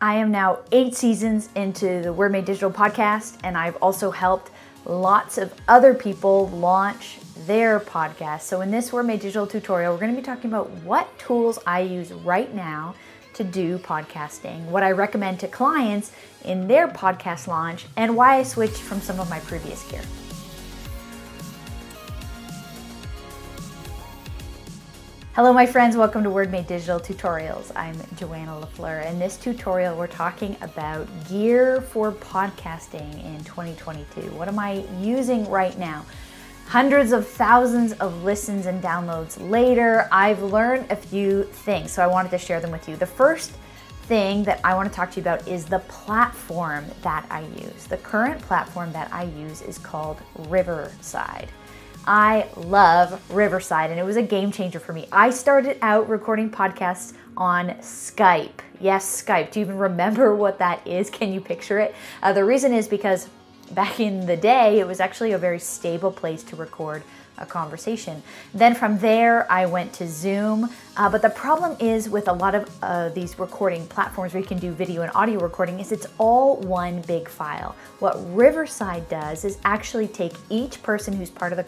I am now eight seasons into the Word Made Digital podcast, and I've also helped lots of other people launch their podcast. So, in this Word Made Digital tutorial, we're going to be talking about what tools I use right now to do podcasting, what I recommend to clients in their podcast launch, and why I switched from some of my previous gear. Hello my friends, welcome to Word Made Digital Tutorials. I'm Joanna LaFleur. In this tutorial we're talking about gear for podcasting in 2022. What am I using right now? Hundreds of thousands of listens and downloads later, I've learned a few things, so I wanted to share them with you. The first thing that I want to talk to you about is the platform that I use. The current platform that I use is called Riverside. I love Riverside and it was a game changer for me. I started out recording podcasts on Skype. Yes, Skype. Do you even remember what that is? Can you picture it? Uh, the reason is because back in the day, it was actually a very stable place to record a conversation. Then from there, I went to Zoom. Uh, but the problem is with a lot of uh, these recording platforms where you can do video and audio recording is it's all one big file. What Riverside does is actually take each person who's part of the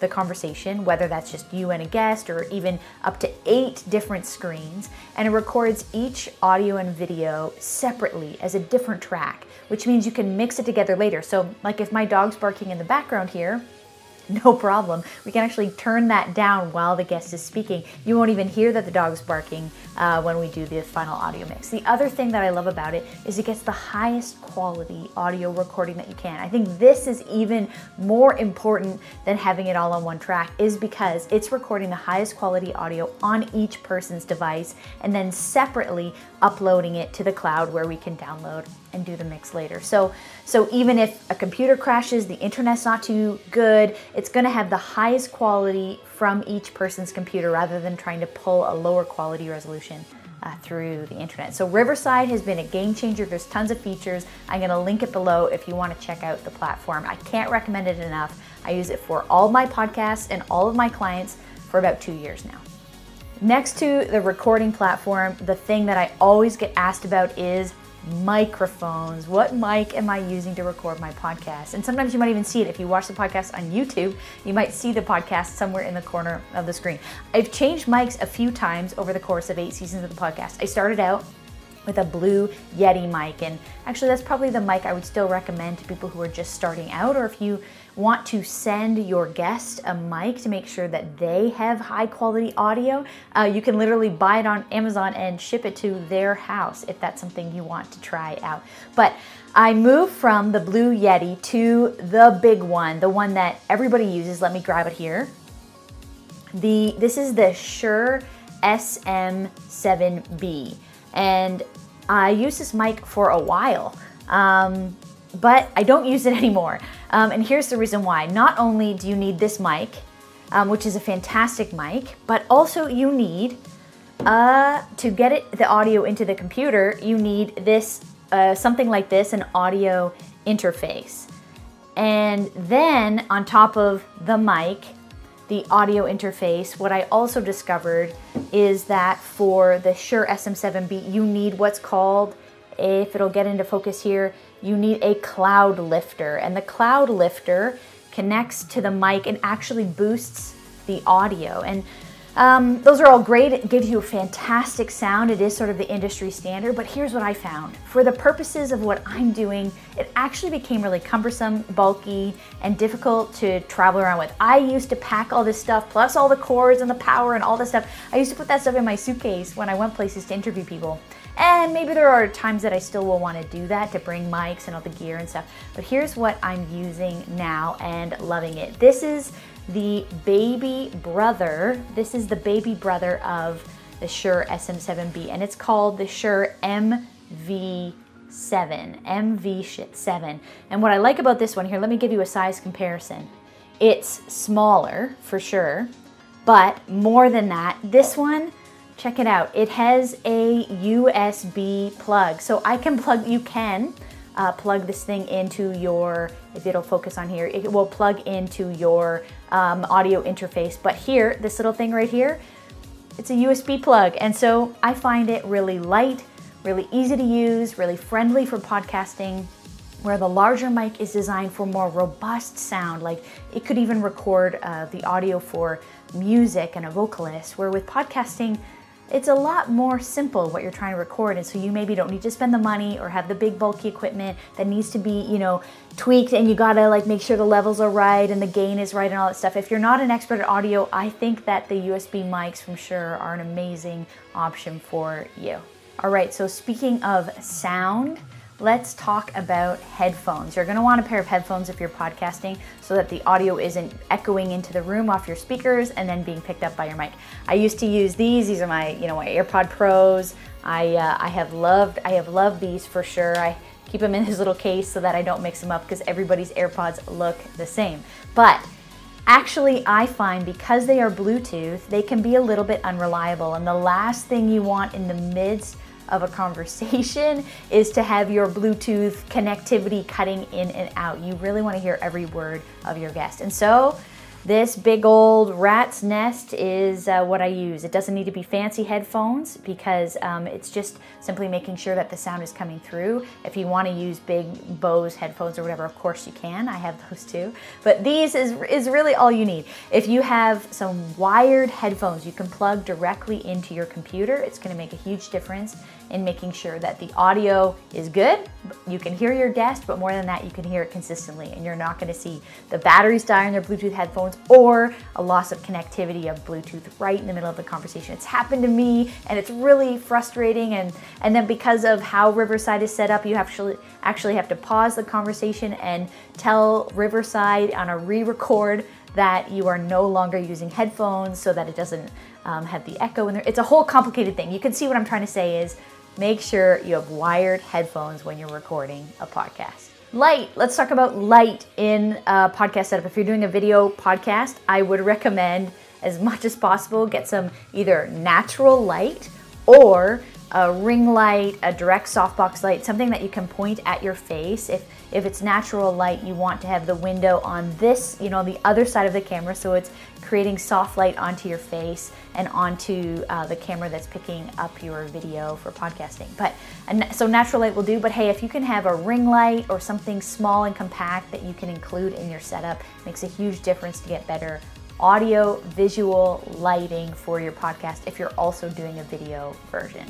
the conversation, whether that's just you and a guest or even up to eight different screens, and it records each audio and video separately as a different track, which means you can mix it together later. So, like if my dog's barking in the background here, no problem. We can actually turn that down while the guest is speaking. You won't even hear that the dog's barking uh, when we do the final audio mix. The other thing that I love about it is it gets the highest quality audio recording that you can. I think this is even more important than having it all on one track is because it's recording the highest quality audio on each person's device and then separately uploading it to the cloud where we can download and do the mix later. So, so even if a computer crashes, the internet's not too good, it's going to have the highest quality from each person's computer rather than trying to pull a lower quality resolution uh, through the internet. So Riverside has been a game changer. There's tons of features. I'm going to link it below if you want to check out the platform. I can't recommend it enough. I use it for all my podcasts and all of my clients for about two years now. Next to the recording platform, the thing that I always get asked about is microphones. What mic am I using to record my podcast? And sometimes you might even see it. If you watch the podcast on YouTube, you might see the podcast somewhere in the corner of the screen. I've changed mics a few times over the course of eight seasons of the podcast. I started out with a blue Yeti mic. And actually, that's probably the mic I would still recommend to people who are just starting out, or if you want to send your guest a mic to make sure that they have high quality audio, uh, you can literally buy it on Amazon and ship it to their house if that's something you want to try out. But I moved from the Blue Yeti to the big one, the one that everybody uses. Let me grab it here. The This is the Shure SM7B. And I used this mic for a while. Um, but I don't use it anymore. Um, and here's the reason why. Not only do you need this mic, um, which is a fantastic mic, but also you need, uh, to get it the audio into the computer, you need this, uh, something like this, an audio interface. And then on top of the mic, the audio interface, what I also discovered is that for the Shure SM7B, you need what's called, if it'll get into focus here, you need a cloud lifter. And the cloud lifter connects to the mic and actually boosts the audio. And um, those are all great. It gives you a fantastic sound. It is sort of the industry standard, but here's what I found. For the purposes of what I'm doing, it actually became really cumbersome, bulky, and difficult to travel around with. I used to pack all this stuff, plus all the cords and the power and all this stuff. I used to put that stuff in my suitcase when I went places to interview people. And maybe there are times that I still will want to do that to bring mics and all the gear and stuff. But here's what I'm using now and loving it. This is the baby brother. This is the baby brother of the Shure SM7B and it's called the Shure MV7, MV7. And what I like about this one here, let me give you a size comparison. It's smaller for sure, but more than that, this one Check it out. It has a USB plug. So I can plug, you can uh, plug this thing into your, if it'll focus on here, it will plug into your um, audio interface. But here, this little thing right here, it's a USB plug. And so I find it really light, really easy to use, really friendly for podcasting where the larger mic is designed for more robust sound. Like it could even record uh, the audio for music and a vocalist, where with podcasting, it's a lot more simple what you're trying to record and so you maybe don't need to spend the money or have the big bulky equipment that needs to be you know tweaked and you gotta like make sure the levels are right and the gain is right and all that stuff. If you're not an expert at audio i think that the usb mics from Shure are an amazing option for you. All right so speaking of sound let's talk about headphones. You're gonna want a pair of headphones if you're podcasting so that the audio isn't echoing into the room off your speakers and then being picked up by your mic. I used to use these. These are my, you know, my AirPod Pros. I, uh, I have loved, I have loved these for sure. I keep them in this little case so that I don't mix them up because everybody's AirPods look the same. But Actually, I find because they are Bluetooth, they can be a little bit unreliable. And the last thing you want in the midst of a conversation is to have your Bluetooth connectivity cutting in and out. You really want to hear every word of your guest. And so this big old rat's nest is uh, what I use. It doesn't need to be fancy headphones because um, it's just simply making sure that the sound is coming through. If you want to use big Bose headphones or whatever, of course you can. I have those too. But these is, is really all you need. If you have some wired headphones you can plug directly into your computer, it's going to make a huge difference in making sure that the audio is good. You can hear your guest, but more than that, you can hear it consistently and you're not going to see the batteries die on their Bluetooth headphones or a loss of connectivity of Bluetooth right in the middle of the conversation. It's happened to me and it's really frustrating and, and then because of how Riverside is set up, you actually, actually have to pause the conversation and tell Riverside on a re-record that you are no longer using headphones so that it doesn't um, have the echo in there. It's a whole complicated thing. You can see what I'm trying to say is make sure you have wired headphones when you're recording a podcast. Light. Let's talk about light in a podcast setup. If you're doing a video podcast, I would recommend as much as possible get some either natural light or a ring light, a direct softbox light, something that you can point at your face. If if it's natural light, you want to have the window on this, you know, the other side of the camera, so it's creating soft light onto your face and onto uh, the camera that's picking up your video for podcasting. But so natural light will do. But hey, if you can have a ring light or something small and compact that you can include in your setup, makes a huge difference to get better audio visual lighting for your podcast if you're also doing a video version.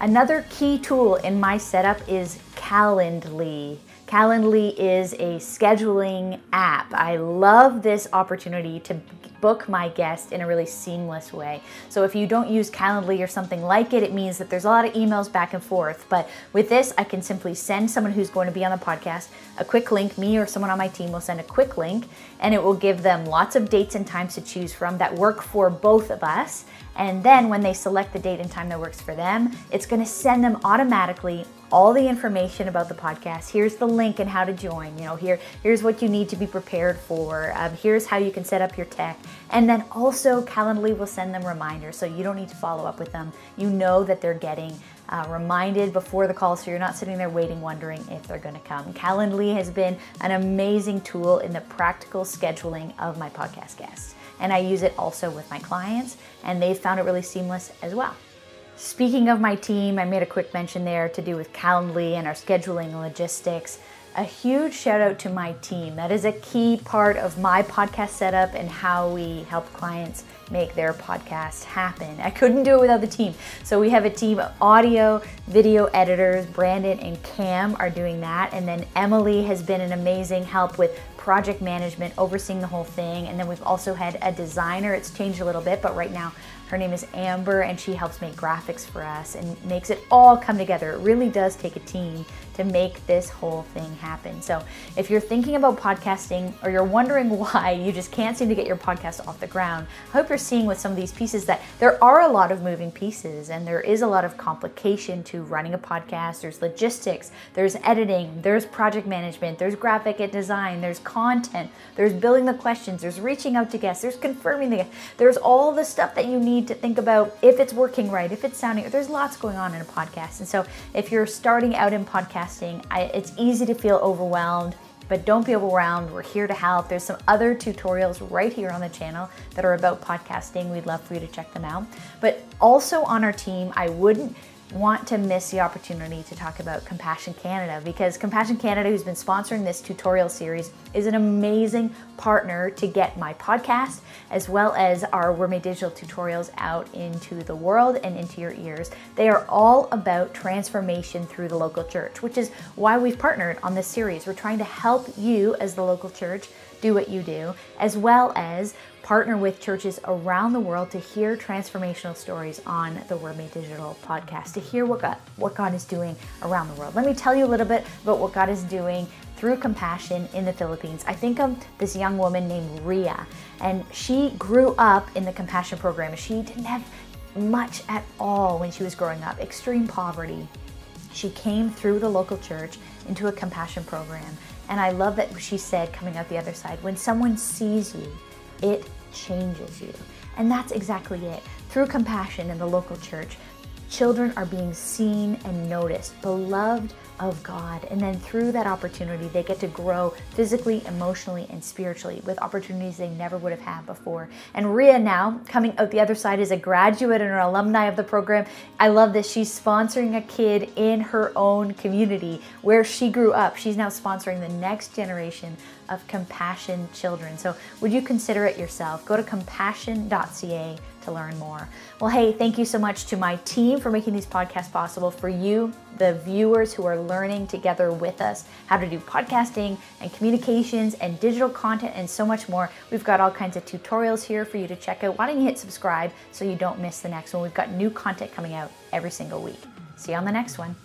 Another key tool in my setup is Calendly. Calendly is a scheduling app. I love this opportunity to book my guest in a really seamless way. So if you don't use Calendly or something like it, it means that there's a lot of emails back and forth. But with this, I can simply send someone who's going to be on the podcast a quick link. Me or someone on my team will send a quick link, and it will give them lots of dates and times to choose from that work for both of us. And then when they select the date and time that works for them, it's going to send them automatically all the information about the podcast. Here's the link and how to join. You know, here here's what you need to be prepared for. Um, here's how you can set up your tech. And then also Calendly will send them reminders, so you don't need to follow up with them. You know that they're getting uh, reminded before the call, so you're not sitting there waiting, wondering if they're going to come. Calendly has been an amazing tool in the practical scheduling of my podcast guests and I use it also with my clients, and they've found it really seamless as well. Speaking of my team, I made a quick mention there to do with Calendly and our scheduling logistics. A huge shout out to my team. That is a key part of my podcast setup and how we help clients make their podcast happen. I couldn't do it without the team. So we have a team of audio, video editors. Brandon and Cam are doing that. And then Emily has been an amazing help with project management, overseeing the whole thing. And then we've also had a designer. It's changed a little bit, but right now her name is Amber and she helps make graphics for us and makes it all come together. It really does take a team to make this whole thing happen. So if you're thinking about podcasting or you're wondering why you just can't seem to get your podcast off the ground, I hope you're seeing with some of these pieces that there are a lot of moving pieces and there is a lot of complication to running a podcast. There's logistics, there's editing, there's project management, there's graphic and design, there's content, there's building the questions, there's reaching out to guests, there's confirming the guests, there's all the stuff that you need to think about if it's working right, if it's sounding, there's lots going on in a podcast. And so if you're starting out in podcast podcasting. I, it's easy to feel overwhelmed, but don't be overwhelmed. We're here to help. There's some other tutorials right here on the channel that are about podcasting. We'd love for you to check them out. But also on our team, I wouldn't want to miss the opportunity to talk about Compassion Canada because Compassion Canada, who's been sponsoring this tutorial series, is an amazing partner to get my podcast as well as our Word Made Digital tutorials out into the world and into your ears. They are all about transformation through the local church, which is why we've partnered on this series. We're trying to help you as the local church do what you do, as well as partner with churches around the world to hear transformational stories on the Word Made Digital podcast, to hear what God, what God is doing around the world. Let me tell you a little bit about what God is doing through compassion in the Philippines. I think of this young woman named Ria, and she grew up in the compassion program. She didn't have much at all when she was growing up, extreme poverty. She came through the local church into a compassion program. And I love that she said, coming out the other side, when someone sees you, it changes you. And that's exactly it. Through compassion in the local church, children are being seen and noticed, beloved of God. And then through that opportunity, they get to grow physically, emotionally, and spiritually with opportunities they never would have had before. And Ria now, coming out the other side, is a graduate and an alumni of the program. I love this. She's sponsoring a kid in her own community where she grew up. She's now sponsoring the next generation of compassion children. So would you consider it yourself? Go to compassion.ca to learn more. Well, hey, thank you so much to my team for making these podcasts possible, for you, the viewers who are learning together with us how to do podcasting and communications and digital content and so much more. We've got all kinds of tutorials here for you to check out. Why don't you hit subscribe so you don't miss the next one? We've got new content coming out every single week. See you on the next one.